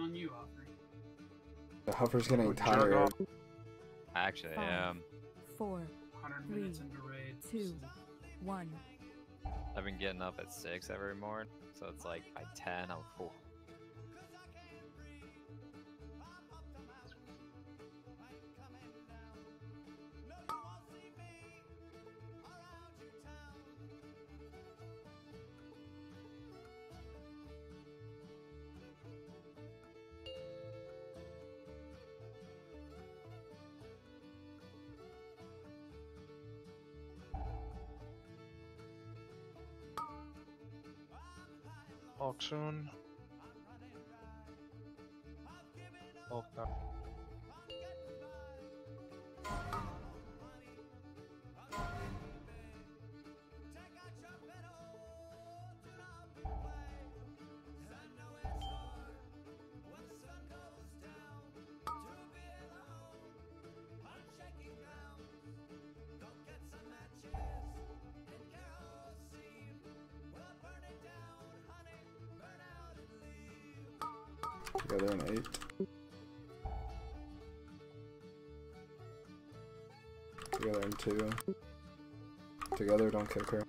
waiting on you, Hopper. The Huffer's getting Jerk tired. off. Actually, Five. I am. four, 100 Three, minutes into raid. two, one. I've been getting up at six every morning, so it's like by ten I'm full. Hulk soon. Together in eight. Together in two. Together, don't kick her.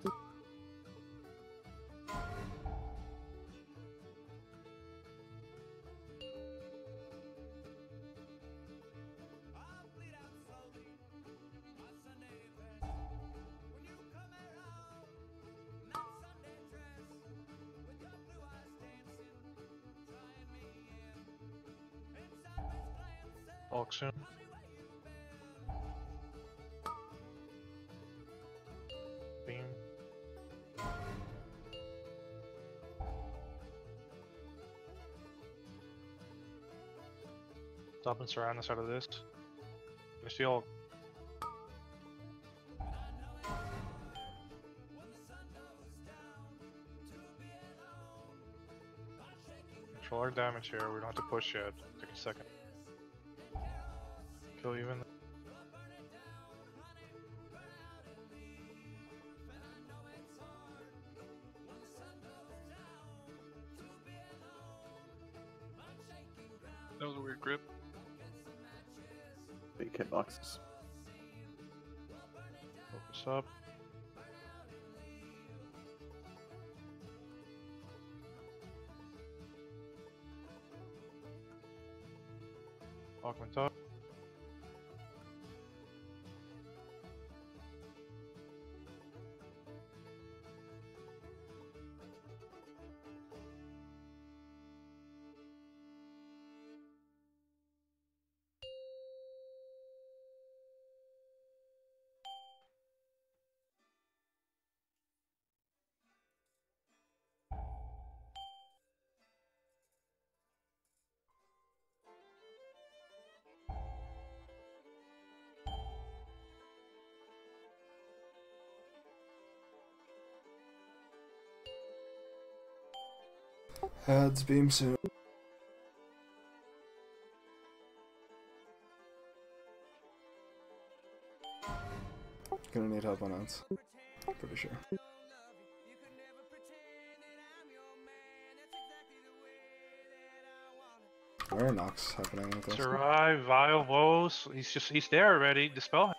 Soon. Beam. Stop and surround the side of this. You see Hulk. Control our damage here. We don't have to push yet. Take a second. Kill you in the That was a weird grip. Big hitboxes. focus up. Walkman top. Uh, Heads beam soon. Gonna need help on ads. Pretty sure. Where are knocks happening with? Sarai, Vile, Woes. He's just he's there already. Dispel him.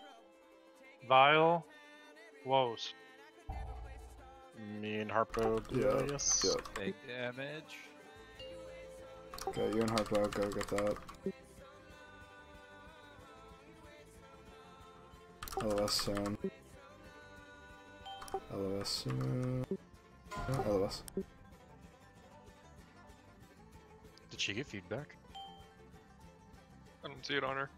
Vile, Woes. Me and Harpo. do Yeah, yes. yeah. Big damage. Okay, you and Harpo go get that. LOS soon. LOS soon. No, LOS. Did she get feedback? I don't see it on her.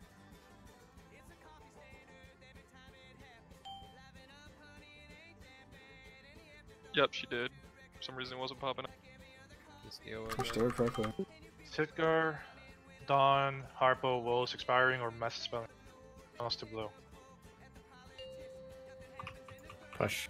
Yep, she did. For some reason it wasn't popping up. Just deal with Pushed it. her correctly. Sitgar, Dawn, Harpo, Woes expiring or mass spelling. Mouse to blue. Push.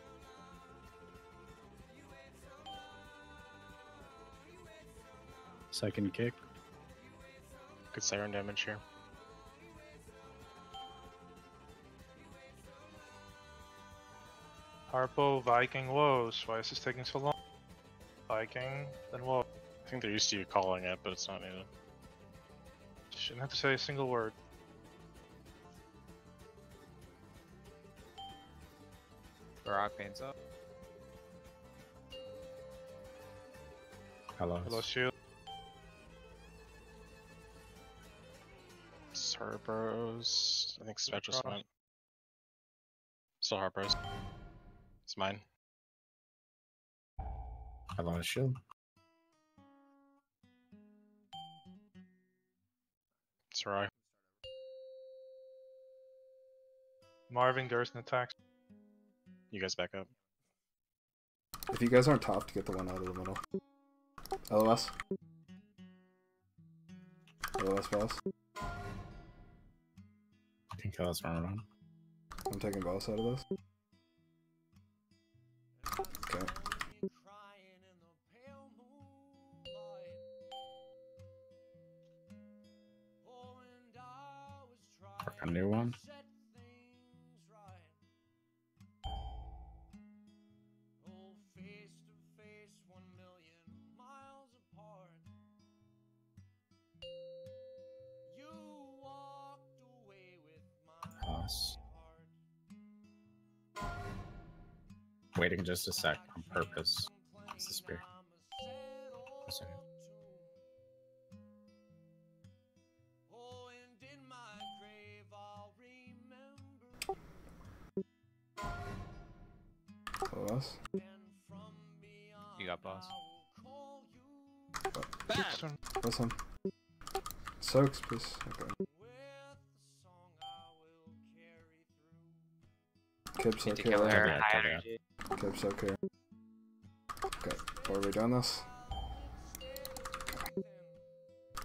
Second kick. Good siren damage here. Harpo, Viking, woes. Why is this taking so long? Viking, then woe. I think they're used to you calling it, but it's not needed. Shouldn't have to say a single word. Barak paints up. Hello. Hello, shield. Harpos. I think Svet just went. Still Harpers. It's mine. Hello, shield. It's Roy. Marvin, Gerson attacks. You guys back up. If you guys aren't top to get the one out of the middle. LOS. LOS boss. LS run around. I'm taking boss out of this. Waiting just a sec on purpose. It's the spear. Listen. LOS. You got boss. Six-turn. Listen. Soaks, please. Okay. Kib's Need to okay. kill right? her. Yeah, High okay. energy. Kib's okay. Okay. Are we doing this?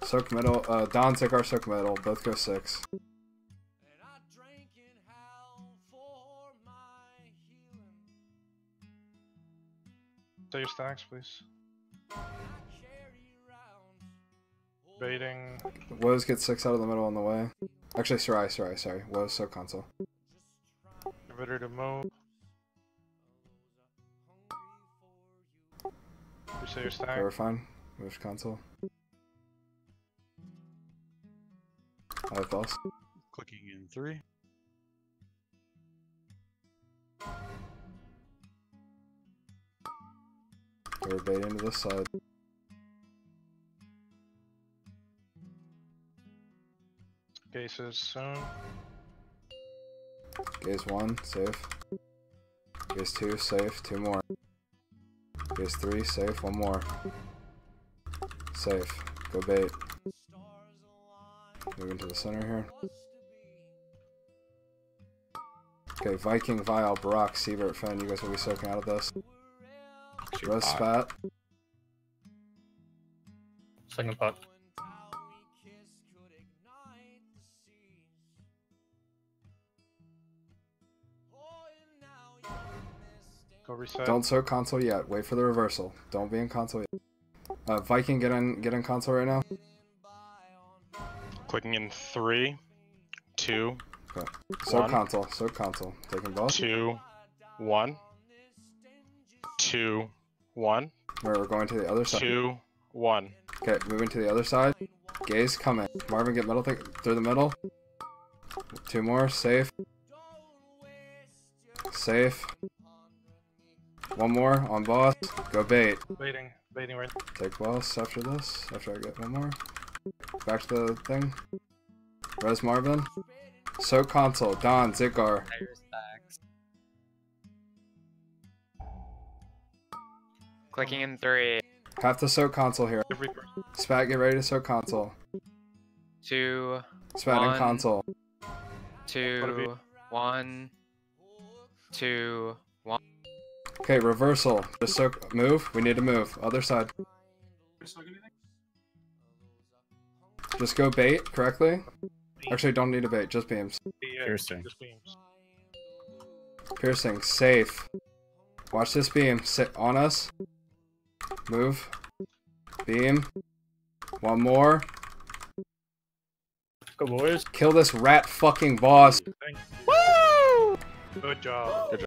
Soak middle. Uh, Don, Zikar, soak middle. Both go six. Say your stacks, please. Baiting. Woes get six out of the middle on the way. Actually, sorry, sorry, sorry. Woes, soak console. Get ready to move. You say your stack. Okay, we're fine. Move console. I have boss. Clicking in three. We're baiting to this side. Cases soon. Gaze one, safe. Gaze two, safe. Two more. Gaze three, safe. One more. Safe. Go bait. Moving to the center here. Okay, Viking, Vile, Brock, Siebert, Finn, you guys will be soaking out of this. Shoot Rest pot. spat. Second pot. Go reset. Don't soak console yet. Wait for the reversal. Don't be in console yet. Uh, Viking, get in, get in console right now. Clicking in three, two, Soak One. console. Soak console. Taking boss. two, one, two, one, Where we're going to the other side. two, one. Okay, moving to the other side. Gaze coming. Marvin, get middle th through the middle. Two more. Safe. Safe. One more on boss. Go bait. Baiting. Baiting right. Take boss after this. After I get one more. Back to the thing. Res Marvin. So console. Don. Zikar. Clicking in three, Have to soak console here. Spat, get ready to soak console. two, Spat in One. console. two, one, two, one. Okay, reversal. Just soak. Move. We need to move. Other side. Just go bait correctly. Actually, don't need a bait. Just beams. Piercing. Piercing. Safe. Watch this beam. Sit on us. Move. Beam. One more. Go boys. Kill this rat fucking boss. Thank you. Good job.